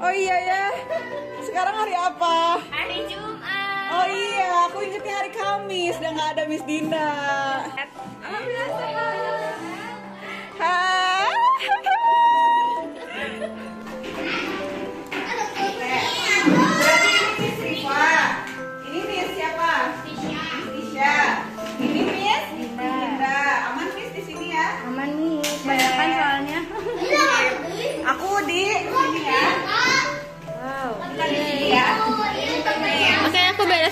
Oh iya ya. Sekarang hari apa? Hari Jumat. Oh iya, aku ingetnya hari Kamis dan nggak ada Miss Dinda. Alhamdulillah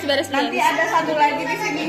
beres-beres Nanti ada satu lagi di sini.